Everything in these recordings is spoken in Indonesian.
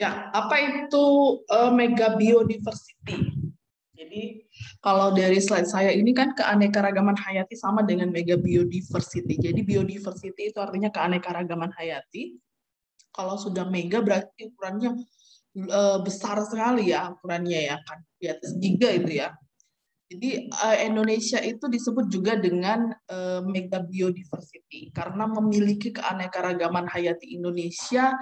Ya, apa itu uh, mega biodiversity? Jadi kalau dari slide saya ini kan keanekaragaman hayati sama dengan mega biodiversity. Jadi biodiversity itu artinya keanekaragaman hayati. Kalau sudah mega berarti ukurannya uh, besar sekali ya ukurannya ya kan di atas giga itu ya. Jadi uh, Indonesia itu disebut juga dengan uh, mega biodiversity karena memiliki keanekaragaman hayati Indonesia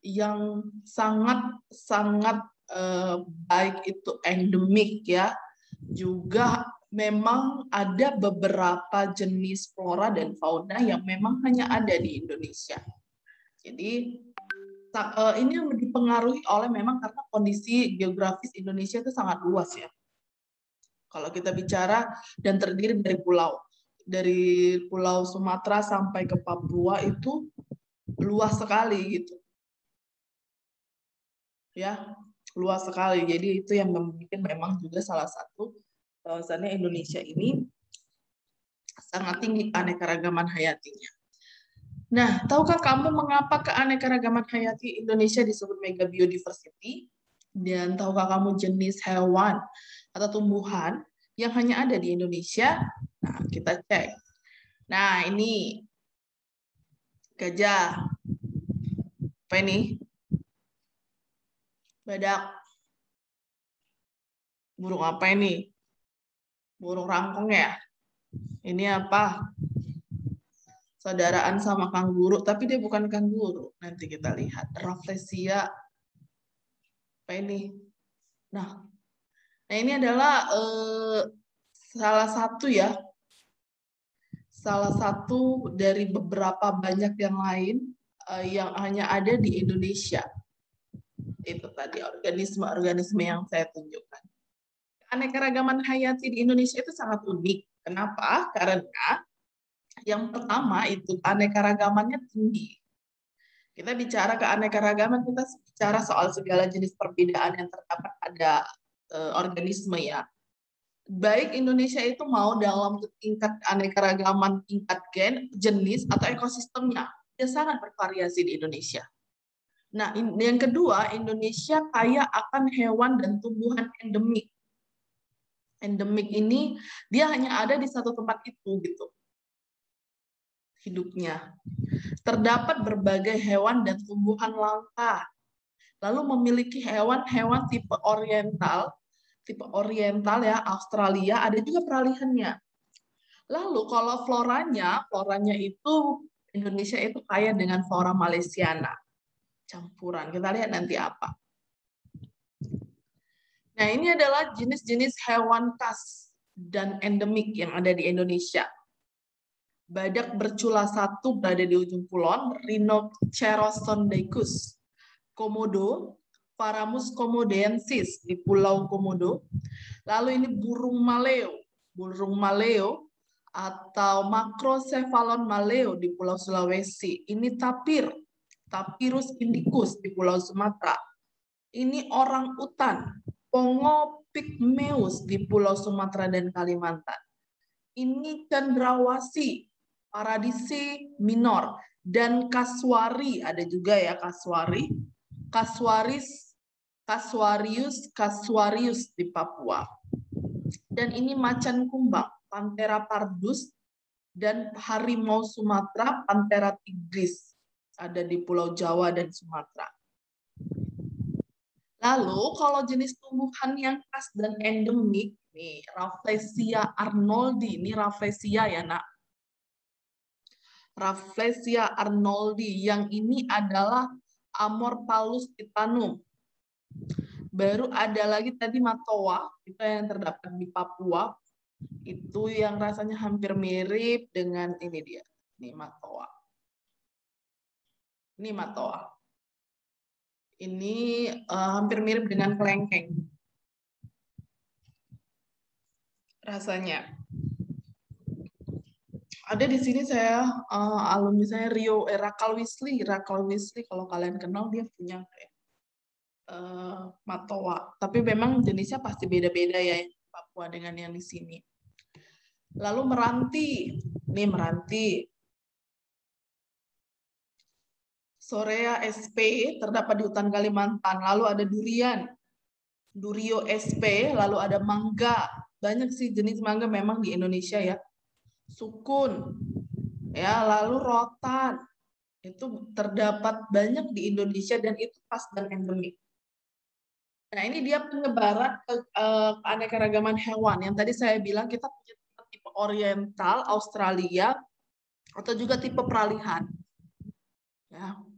yang sangat sangat uh, baik itu endemik ya juga memang ada beberapa jenis flora dan fauna yang memang hanya ada di Indonesia. Jadi uh, ini yang dipengaruhi oleh memang karena kondisi geografis Indonesia itu sangat luas ya. Kalau kita bicara dan terdiri dari pulau, dari Pulau Sumatera sampai ke Papua itu luas sekali gitu ya luas sekali. Jadi itu yang membuat memang juga salah satu bahwasannya Indonesia ini sangat tinggi keanekaragaman hayatinya. Nah, tahukah kamu mengapa keanekaragaman hayati Indonesia disebut mega biodiversity? Dan tahukah kamu jenis hewan atau tumbuhan yang hanya ada di Indonesia? Nah, kita cek. Nah, ini gajah. Apa ini? Badak. Burung apa ini? Burung rangkong ya? Ini apa? Saudaraan sama kanguru, tapi dia bukan kanguru. Nanti kita lihat. Rafflesia. Apa ini? Nah, nah ini adalah eh, salah satu ya salah satu dari beberapa banyak yang lain uh, yang hanya ada di Indonesia itu tadi organisme-organisme yang saya tunjukkan. Anekaragaman hayati di Indonesia itu sangat unik. Kenapa? Karena yang pertama itu anekaragamannya tinggi. Kita bicara keanekaragaman, kita bicara soal segala jenis perbedaan yang terdapat pada uh, organisme ya. Baik Indonesia itu mau dalam tingkat anekaragaman tingkat gen, jenis atau ekosistemnya, dia sangat bervariasi di Indonesia. Nah, yang kedua, Indonesia kaya akan hewan dan tumbuhan endemik. Endemik ini dia hanya ada di satu tempat itu gitu. Hidupnya. Terdapat berbagai hewan dan tumbuhan langka. Lalu memiliki hewan-hewan tipe oriental, tipe oriental ya, Australia, ada juga peralihannya. Lalu kalau floranya, floranya itu Indonesia itu kaya dengan flora Malaysiana campuran. Kita lihat nanti apa. Nah, ini adalah jenis-jenis hewan khas dan endemik yang ada di Indonesia. Badak bercula satu berada di ujung kulon, Rhinocerosondicus komodo, Paramus komodensis di Pulau Komodo. Lalu ini burung maleo, burung maleo atau Macrocephalon maleo di Pulau Sulawesi. Ini tapir, Tapirus indicus di Pulau Sumatera. Ini orang utan, Pongo pygmeus di Pulau Sumatera dan Kalimantan. Ini cendrawasi, paradisi minor, dan kaswari, ada juga ya kaswari, kaswaris, kaswarius, kaswarius di Papua. Dan ini macan kumbang, Panthera pardus, dan harimau Sumatera, Panthera tigris ada di Pulau Jawa dan Sumatera. Lalu kalau jenis tumbuhan yang khas dan endemik, nih Rafflesia arnoldi, ini Rafflesia ya nak. Rafflesia arnoldi yang ini adalah Amorphalus titanum. Baru ada lagi tadi matoa, itu yang terdapat di Papua. Itu yang rasanya hampir mirip dengan ini dia, ini matoa. Ini matoa. Ini uh, hampir mirip dengan kelengkeng. Rasanya. Ada di sini saya uh, alumni saya Rio eh, Rakal Wisli, Rakal kalau kalian kenal dia punya kayak uh, matoa. Tapi memang jenisnya pasti beda-beda ya Papua dengan yang di sini. Lalu meranti, ini meranti Sorea sp terdapat di hutan Kalimantan. Lalu ada durian, Durio sp, lalu ada mangga. Banyak sih jenis mangga memang di Indonesia ya. Sukun, ya lalu rotan. Itu terdapat banyak di Indonesia dan itu pas dan endemik. Nah, ini dia penyebaran ke, uh, keanekaragaman hewan. Yang tadi saya bilang kita punya tipe oriental, Australia, atau juga tipe peralihan. Ya.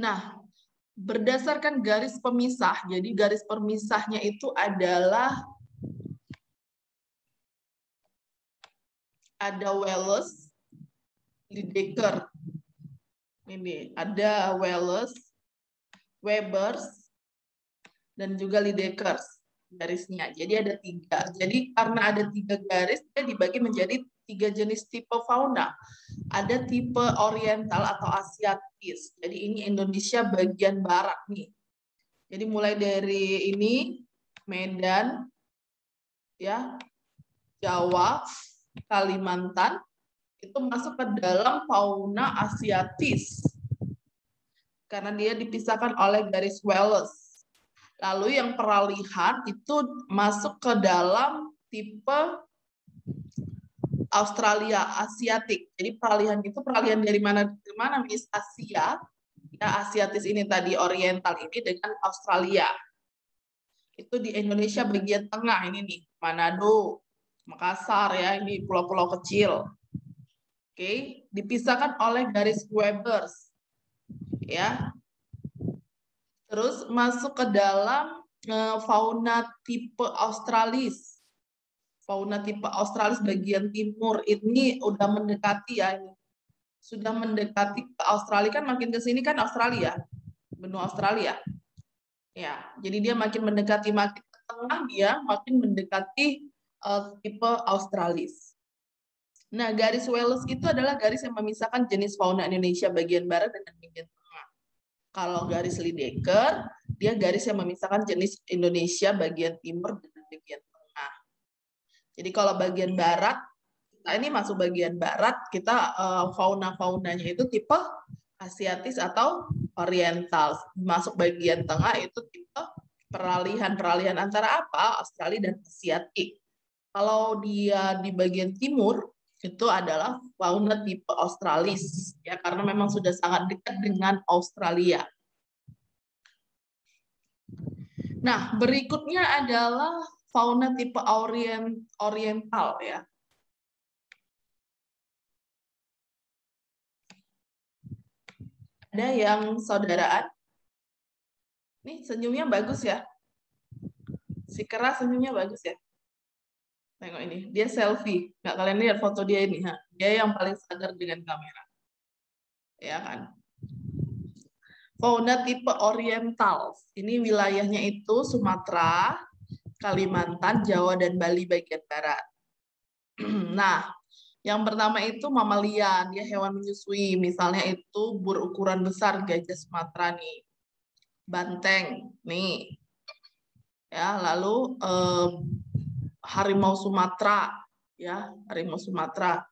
Nah, berdasarkan garis pemisah, jadi garis pemisahnya itu adalah ada Wallace, Lydekker. Ini ada Wallace, Webers, dan juga Lidekers garisnya. Jadi ada tiga. Jadi karena ada tiga garis, dia dibagi menjadi tiga jenis tipe fauna. Ada tipe oriental atau asiatis. Jadi ini Indonesia bagian barat nih. Jadi mulai dari ini Medan, ya Jawa, Kalimantan itu masuk ke dalam fauna asiatis karena dia dipisahkan oleh garis Wallace. Lalu yang peralihan itu masuk ke dalam tipe Australia Asiatik. Jadi peralihan itu peralihan dari mana ke mana Miss Asia, ya Asiatis ini tadi Oriental ini dengan Australia. Itu di Indonesia bagian tengah ini nih, Manado, Makassar ya, ini pulau-pulau kecil. Oke, dipisahkan oleh garis Webers ya. Terus masuk ke dalam eh, fauna tipe Australis. Fauna tipe Australis bagian timur ini udah mendekati ya ini. Sudah mendekati ke Australia kan makin ke sini kan Australia. Benua Australia. Ya, jadi dia makin mendekati makin ke tengah dia makin mendekati uh, tipe Australis. Nah, garis Wales itu adalah garis yang memisahkan jenis fauna Indonesia bagian barat dengan bagian kalau garis Lideker, dia garis yang memisahkan jenis Indonesia bagian timur dan bagian tengah. Jadi kalau bagian barat, kita ini masuk bagian barat, kita uh, fauna-faunanya itu tipe asiatis atau oriental. Masuk bagian tengah itu tipe peralihan-peralihan antara apa? Australia dan asiatik. Kalau dia di bagian timur, itu adalah fauna tipe Australis ya karena memang sudah sangat dekat dengan Australia. Nah, berikutnya adalah fauna tipe orient oriental ya. Ada yang saudaraan? Nih senyumnya bagus ya. Si keras senyumnya bagus ya. Tengok ini, dia selfie. Nggak kalian lihat foto dia ini, ha? dia yang paling sadar dengan kamera. Ya kan? Fauna tipe oriental. Ini wilayahnya itu Sumatera, Kalimantan, Jawa, dan Bali bagian barat. nah, yang pertama itu mamalia, dia hewan menyusui. Misalnya itu berukuran besar gajah Sumatera nih. Banteng, nih. Ya, lalu eh, harimau Sumatera ya harimau Sumatera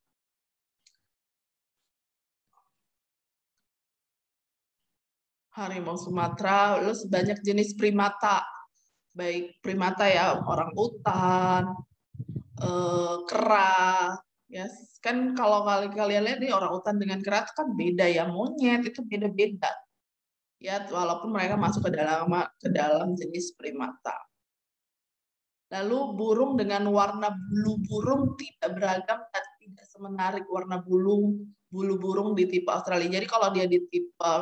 harimau Sumatera lalu sebanyak jenis primata baik primata ya orang utan eh, kera ya. Kan kalau kali kalian lihat nih orang utan dengan kera itu kan beda ya monyet itu beda-beda. Ya walaupun mereka masuk ke dalam ke dalam jenis primata. Lalu burung dengan warna bulu burung tidak beragam dan tidak semenarik warna bulu bulu burung di tipe Australia. Jadi kalau dia di tipe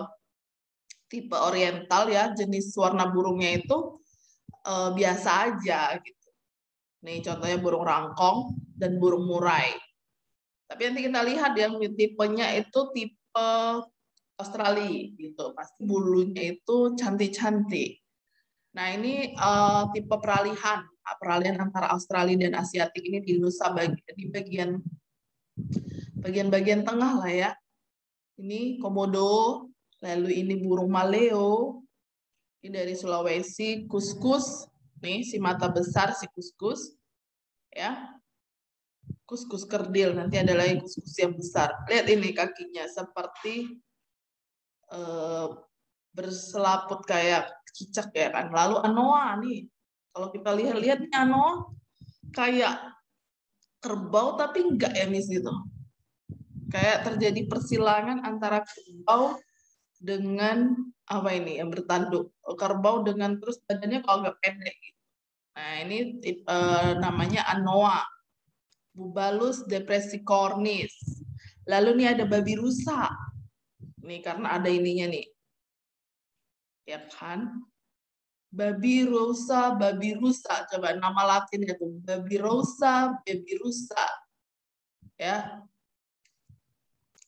tipe oriental ya jenis warna burungnya itu uh, biasa aja gitu. Nih contohnya burung rangkong dan burung murai. Tapi nanti kita lihat yang tipenya itu tipe Australia gitu. Pasti bulunya itu cantik-cantik. Nah ini uh, tipe peralihan peralihan antara Australia dan Asiatik ini di Nusa bagian di bagian bagian-bagian tengah lah ya. Ini komodo, lalu ini burung maleo, ini dari Sulawesi, kuskus, nih si mata besar si kuskus, ya, kuskus kerdil, nanti ada lagi kuskus yang besar. Lihat ini kakinya seperti eh, berselaput kayak cicak ya kan. Lalu anoa nih, kalau kita lihat-lihat nih anoa kayak kerbau tapi enggak emis gitu. Kayak terjadi persilangan antara kerbau dengan apa ini yang bertanduk kerbau dengan terus badannya kalau nggak pendek gitu. Nah ini uh, namanya anoa, bubalus depressicornis. Lalu nih ada babi rusa, nih karena ada ininya nih, ya kan? Babi rusa, babi rusa, coba nama latinnya tuh, babi rusa, babi rusa, ya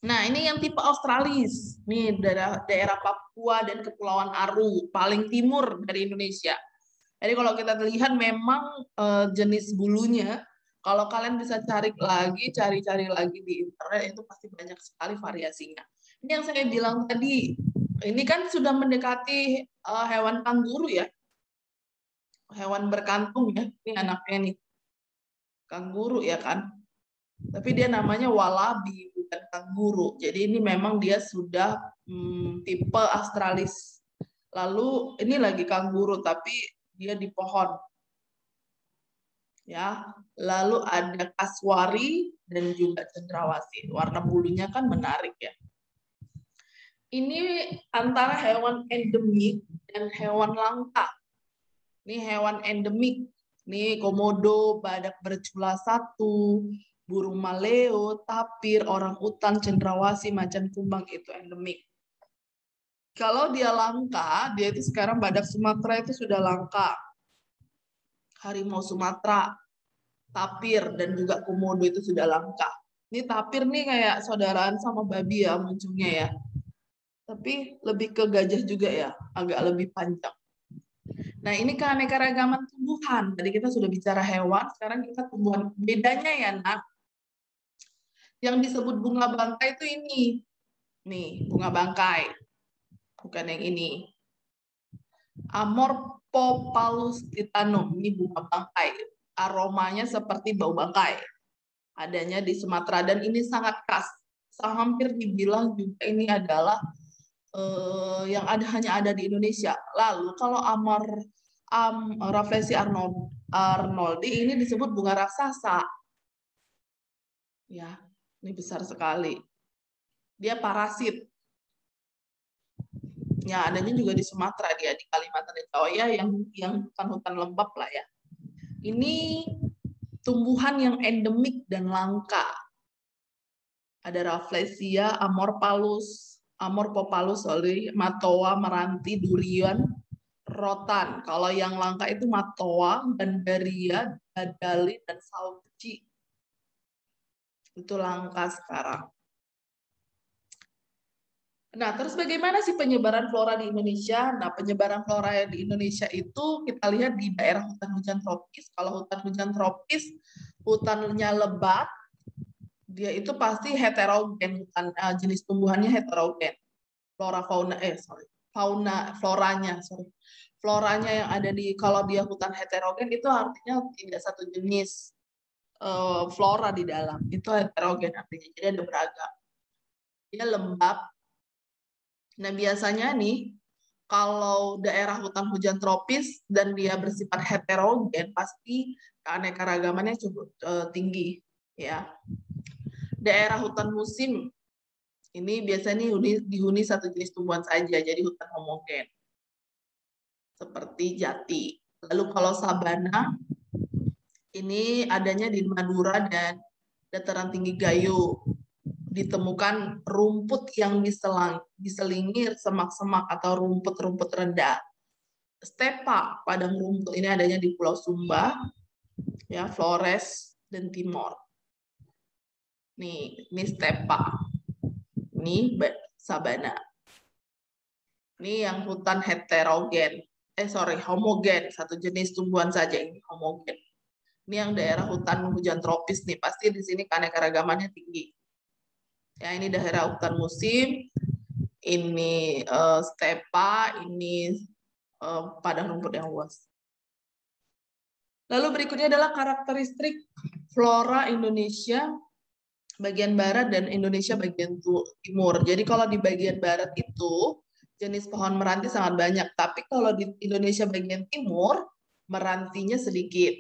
Nah, ini yang tipe Australis. Nih daerah daerah Papua dan Kepulauan Aru, paling timur dari Indonesia. Jadi kalau kita lihat memang uh, jenis bulunya, kalau kalian bisa cari lagi, cari-cari lagi di internet itu pasti banyak sekali variasinya. Ini yang saya bilang tadi, ini kan sudah mendekati uh, hewan kanguru ya. Hewan berkantung ya, ini anaknya nih. Kanguru ya kan. Tapi dia namanya walabi, bukan kanguru. Jadi ini memang dia sudah hmm, tipe australis. Lalu ini lagi kanguru tapi dia di pohon. Ya, lalu ada kaswari dan juga cendrawasih. Warna bulunya kan menarik ya. Ini antara hewan endemik dan hewan langka. Ini hewan endemik. Ini komodo, badak bercula satu, burung maleo, tapir, orang utan, cendrawasih, macan kumbang itu endemik. Kalau dia langka, dia itu sekarang badak Sumatera itu sudah langka. Harimau Sumatera, tapir, dan juga komodo itu sudah langka. Ini tapir nih kayak saudaraan sama babi ya munculnya ya. Tapi lebih ke gajah juga ya, agak lebih panjang. Nah, ini keanekaragaman tumbuhan. Tadi kita sudah bicara hewan, sekarang kita tumbuhan. Bedanya ya, nak, yang disebut bunga bangkai itu ini. Nih, bunga bangkai. Bukan yang ini. Amor popalus titanum. Ini bunga bangkai. Aromanya seperti bau bangkai. Adanya di Sumatera dan ini sangat khas. Hampir dibilang juga ini adalah uh, yang ada hanya ada di Indonesia. Lalu kalau Amor um, Rafflesi Arnold, Arnoldi ini disebut bunga raksasa. Ya, ini besar sekali. Dia parasit. Ya, adanya juga di Sumatera dia di Kalimantan dan Jawa ya yang yang hutan-hutan lembab lah ya. Ini tumbuhan yang endemik dan langka. Ada Rafflesia, Amorpalus, Amorpopalus, sorry, Matoa, Meranti, Durian, Rotan. Kalau yang langka itu Matoa, Gandaria, Dadali, dan Sauci itu langka sekarang. Nah, terus bagaimana sih penyebaran flora di Indonesia? Nah, penyebaran flora di Indonesia itu kita lihat di daerah hutan hujan tropis. Kalau hutan hujan tropis, hutannya lebat, dia itu pasti heterogen, hutan uh, jenis tumbuhannya heterogen. Flora fauna eh sorry, fauna floranya, sorry. Floranya yang ada di kalau dia hutan heterogen itu artinya tidak satu jenis uh, flora di dalam. Itu heterogen artinya. Jadi ada beragam. Dia lembab. Nah, biasanya nih kalau daerah hutan hujan tropis dan dia bersifat heterogen pasti keanekaragamannya cukup uh, tinggi ya. Daerah hutan musim ini biasanya dihuni, dihuni satu jenis tumbuhan saja, jadi hutan homogen. Seperti jati. Lalu kalau sabana ini adanya di Madura dan dataran tinggi Gayo. Ditemukan rumput yang diselang, diselingi semak-semak atau rumput-rumput rendah. Stepa, padang rumput ini adanya di Pulau Sumba, ya Flores dan Timor. Nih, ini stepa. Ini sabana. Ini yang hutan heterogen. Eh sorry, homogen, satu jenis tumbuhan saja ini homogen. Ini yang daerah hutan hujan tropis nih, pasti di sini keanekaragamannya tinggi. Ya, ini daerah hutan musim, ini uh, stepa, ini uh, padang rumput yang luas. Lalu berikutnya adalah karakteristik flora Indonesia. bagian barat dan Indonesia bagian timur. Jadi kalau di bagian barat itu jenis pohon meranti sangat banyak, tapi kalau di Indonesia bagian timur merantinya sedikit.